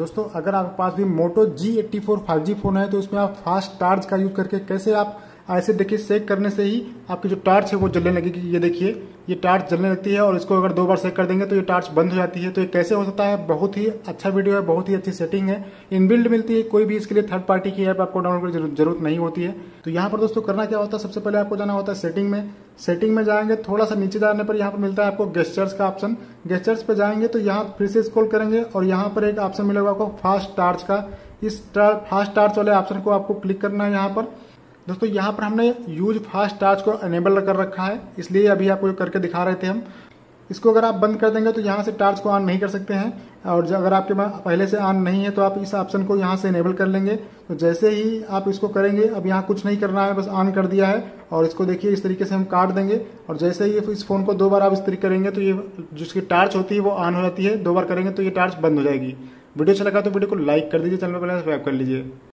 दोस्तों, अगर आपके पास भी Moto G eighty four five G phone है तो उसमें आप फास्ट चार्ज का यूज़ करके कैसे आप ऐसे देखिए सेक करने से ही आपकी जो टार्च है वो जलने लगेगी। ये देखिए, ये टार्च जलने लगती है और इसको अगर दो बार सेक कर देंगे तो ये टार्च बंद हो जाती है। तो ये कैसे हो सकता है? बहुत ही अच्छा वीडियो है, बहुत ही अच्छी सेटिंग है। इनबिल्ड मिलती है, कोई भी इसके लिए थर्ड पार्टी की ऐप आपको डाउनलोड करने की ज़रूरत नहीं होती है। तो यहाँ पर दोस्तों, करना क्या होता है? सबसे पहले आपको जाना होता है सेटिंग में। सेटिंग में जाएँगे, थोड़ा सा नीचे जाने पर यहाँ पर मिलता है आपको गेस्टर्स का ऑप्शन गेस्टर्स पे जाएँगे तो यहाँ फिर से स्क्रॉल करेंगे और यहाँ पर एक ऑप्शन मिलेगा आपको फास्ट टार्च का। इस फास्ट टार्च वाले ऑप्शन को आपको क्लिक करना है यहाँ पर। दोस्तों, यहाँ पर हमने यूज़ फास्ट टार्च को अनेबल कर रखा है। इसलिए अभी आपको करके दिखा रहे थे हम, इसको अगर आप बंद कर देंगे तो यहाँ से टार्च को ऑन नहीं कर सकते हैं। और अगर आपके पास पहले से ऑन नहीं है तो आप इस ऑप्शन को यहाँ से इनेबल कर लेंगे। तो जैसे ही आप इसको करेंगे, अब यहाँ कुछ नहीं करना है, बस ऑन कर दिया है। और इसको देखिए, इस तरीके से हम काट देंगे। और जैसे ही इस फ़ोन को दो बार आप इस तरीके करेंगे तो ये जिसकी टार्च होती है, वो ऑन हो जाती है। दो बार करेंगे तो ये टार्च बंद हो जाएगी। वीडियो अच्छा लगा तो वीडियो को लाइक कर दीजिए, चैनल को सब्सक्राइब कर लीजिए।